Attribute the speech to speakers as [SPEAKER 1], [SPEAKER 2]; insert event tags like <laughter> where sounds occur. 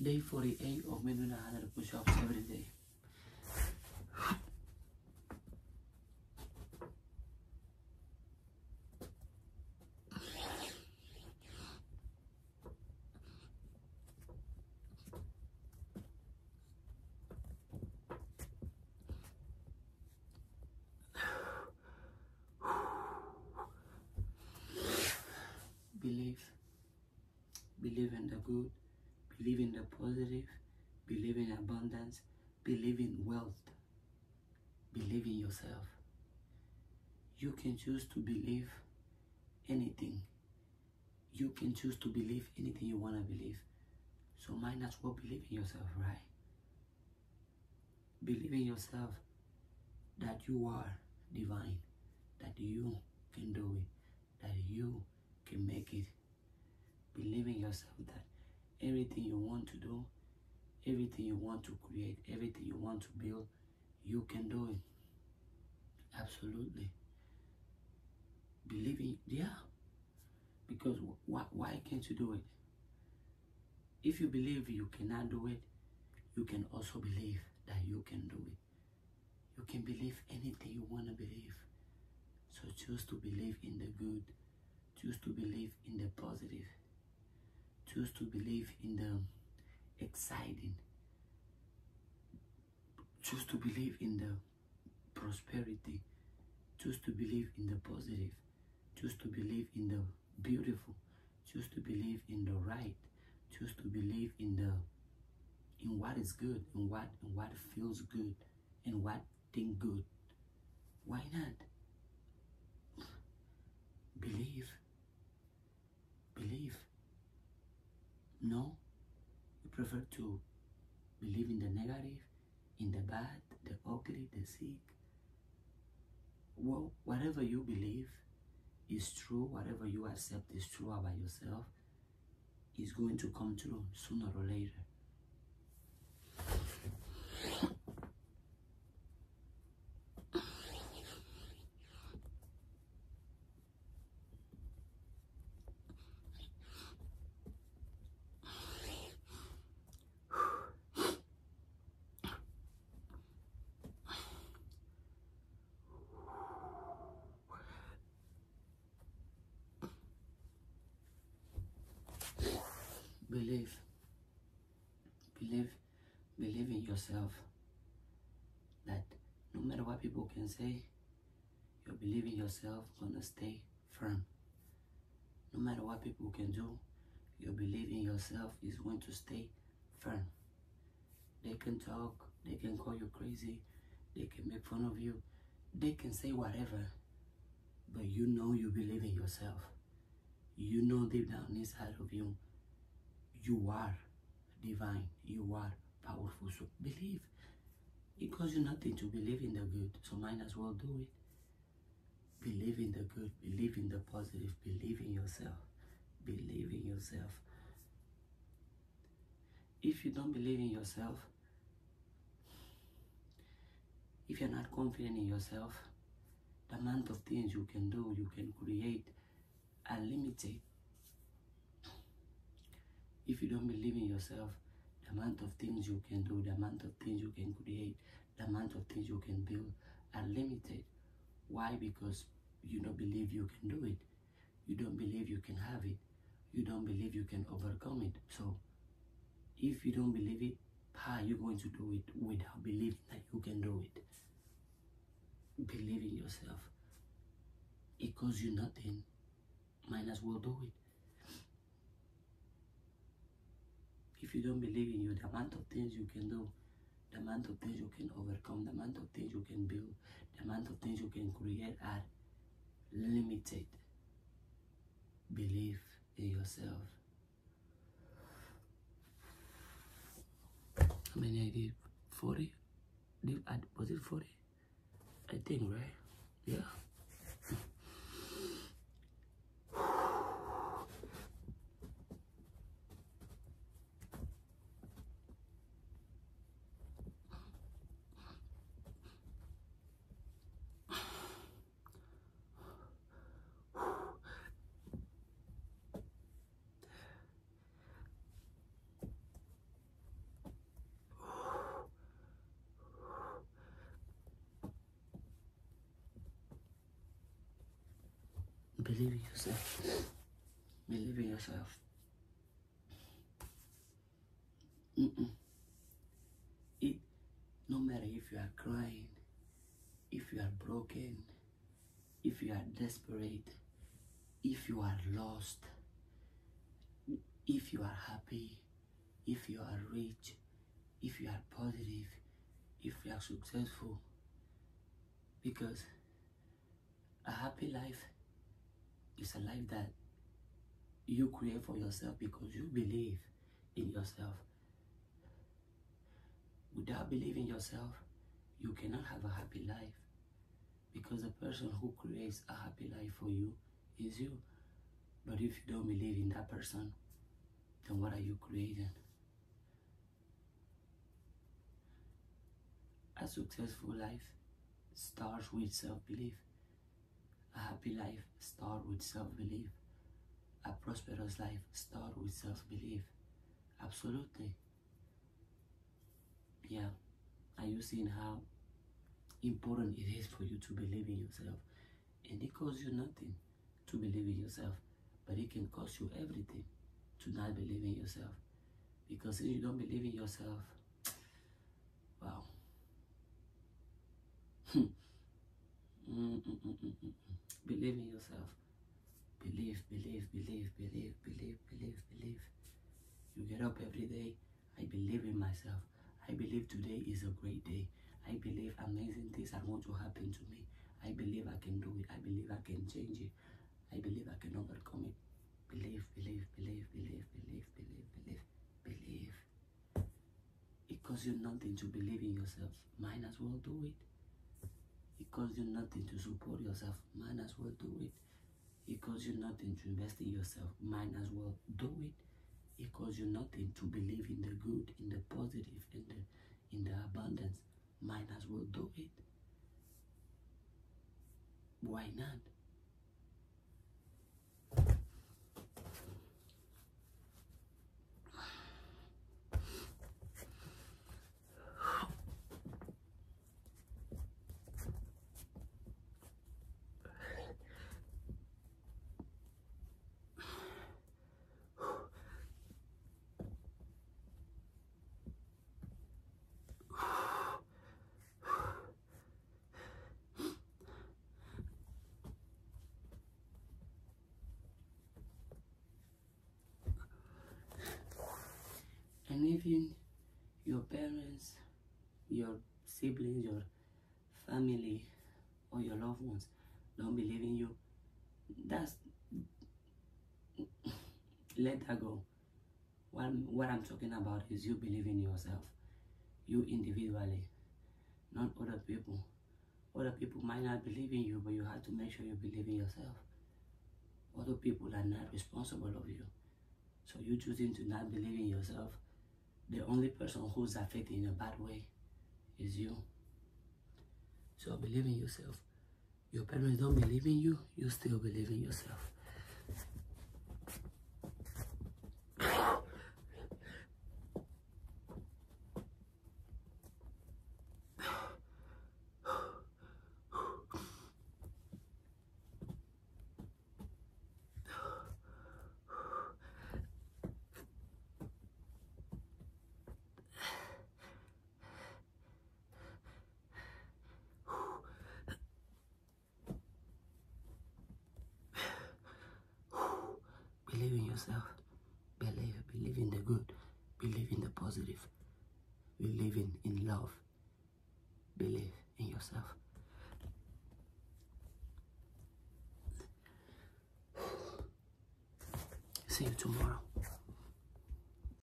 [SPEAKER 1] Day 48 of doing 100 push-ups every day. Believe. Believe in the good. Believe in the positive. Believe in abundance. Believe in wealth. Believe in yourself. You can choose to believe anything. You can choose to believe anything you want to believe. So might as well believe in yourself, right? Believe in yourself that you are divine, that you can do it, that you can make it. Believe in yourself that everything you want to do, everything you want to create, everything you want to build, you can do it. Absolutely. Believe in, yeah. Because why, why can't you do it? If you believe you cannot do it, you can also believe that you can do it. You can believe anything you want to believe. So choose to believe in the good. Choose to believe in the positive. Choose to believe in the exciting. Choose to believe in the prosperity. Choose to believe in the positive. Choose to believe in the beautiful. Choose to believe in the right. Choose to believe in the in what is good, in what in what feels good, in what think good. Why not? Believe. Believe. No, you prefer to believe in the negative, in the bad, the ugly, the sick. Well, whatever you believe is true, whatever you accept is true about yourself, is going to come true sooner or later. Believe. Believe. Believe in yourself. That no matter what people can say, your belief in yourself gonna stay firm. No matter what people can do, your belief in yourself is going to stay firm. They can talk, they can call you crazy, they can make fun of you, they can say whatever, but you know you believe in yourself. You know deep down inside of you you are divine, you are powerful. So believe. It costs you nothing to believe in the good, so might as well do it. Believe in the good, believe in the positive, believe in yourself, believe in yourself. If you don't believe in yourself, if you're not confident in yourself, the amount of things you can do, you can create, are limited. If you don't believe in yourself, the amount of things you can do, the amount of things you can create, the amount of things you can build are limited. Why? Because you don't believe you can do it. You don't believe you can have it. You don't believe you can overcome it. So, if you don't believe it, how are you going to do it without believing that you can do it? Believe in yourself. It costs you nothing. Might as well do it. If you don't believe in you, the amount of things you can do, the amount of things you can overcome, the amount of things you can build, the amount of things you can create are limited. Believe in yourself. How many I did? 40? Did I, was it 40? I think, right? Yeah. Believe in yourself. Believe in yourself. Mm-mm. It, no matter if you are crying, if you are broken, if you are desperate, if you are lost, if you are happy, if you are rich, if you are positive, if you are successful. Because a happy life is a life that you create for yourself because you believe in yourself. Without believing yourself, you cannot have a happy life because the person who creates a happy life for you is you. But if you don't believe in that person, then what are you creating? A successful life starts with self-belief. A happy life starts with self-belief. A prosperous life starts with self-belief. Absolutely. Yeah. Are you seeing how important it is for you to believe in yourself? And it costs you nothing to believe in yourself, but it can cost you everything to not believe in yourself. Because if you don't believe in yourself, wow. <laughs> Mm, mm, mm, believe in yourself. Believe, believe, believe, believe, believe, believe, believe. You get up every day. I believe in myself. I believe today is a great day. I believe amazing things are going to happen to me. I believe I can do it. I believe I can change it. I believe I can overcome it. Believe, believe, believe, believe, believe, believe, believe, believe. It costs you nothing to believe in yourself. Might as well do it. It costs you nothing to support yourself. Might as well do it. It costs you nothing to invest in yourself. Might as well do it. It costs you nothing to believe in the good, in the positive, in the in the abundance. Might as well do it. Why not? And even your parents, your siblings, your family, or your loved ones don't believe in you, that's <laughs> let that go. What I'm, what I'm talking about is you believe in yourself, you individually, not other people. Other people might not believe in you, but you have to make sure you believe in yourself. Other people are not responsible of you. So you choosing to not believe in yourself the only person who's affected in a bad way is you. So believe in yourself. Your parents don't believe in you, you still believe in yourself. Believe in yourself. Believe, believe in the good. Believe in the positive. Believe in, in love. Believe in yourself. See you tomorrow.